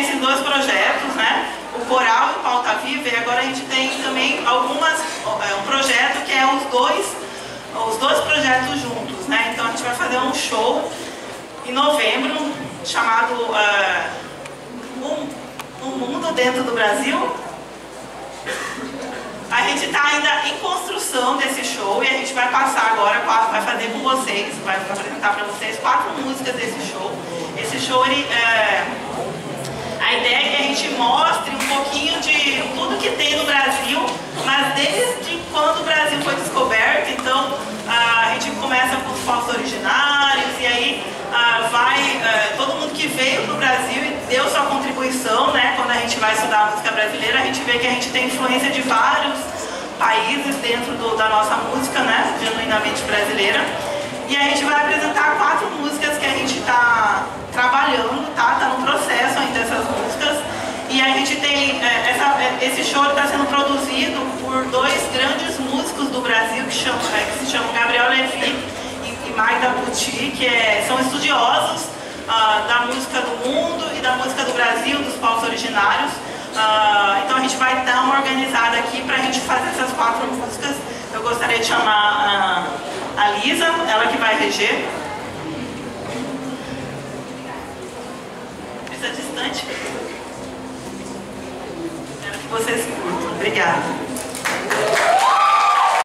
esses dois projetos, né? O Coral e o Pauta Viva, e agora a gente tem também algumas, é, um projeto que é os dois, os dois projetos juntos, né? Então a gente vai fazer um show em novembro chamado uh, um, um Mundo Dentro do Brasil. A gente está ainda em construção desse show e a gente vai passar agora, vai fazer com vocês, vai apresentar para vocês quatro músicas desse show. Esse show, ele, é, a ideia é que a gente mostre um pouquinho de tudo que tem no Brasil, mas desde quando o Brasil foi descoberto, então a gente começa com os povos originários e aí vai, uh, todo mundo que veio para o Brasil e deu sua contribuição, né? Quando a gente vai estudar a música brasileira, a gente vê que a gente tem influência de vários países dentro do, da nossa música, né? Genuinamente brasileira. E a gente vai apresentar quatro músicas que a gente está trabalhando, tá? Está no processo ainda essas músicas. E a gente tem, é, essa, é, esse show está sendo produzido por dois grandes músicos do Brasil que, chamam, é, que se chamam Gabriel Levi Magda Buti, que é, são estudiosos uh, da música do mundo e da música do Brasil, dos povos originários. Uh, então a gente vai dar uma organizada aqui para a gente fazer essas quatro músicas. Eu gostaria de chamar uh, a Lisa, ela que vai reger. Essa distante. Espero que vocês curtam. Obrigada.